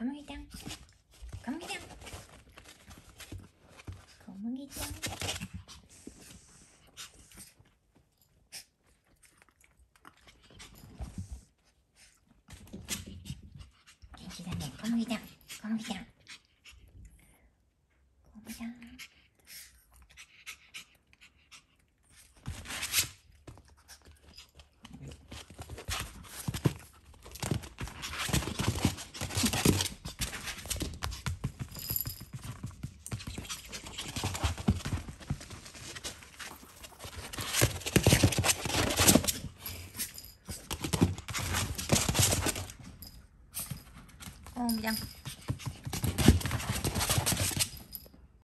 小麦ちゃん。小麦ちゃん。小麦ちゃん。元気だね。小麦ちゃん。小麦ちゃん。小麦ちゃん。嗯，别讲。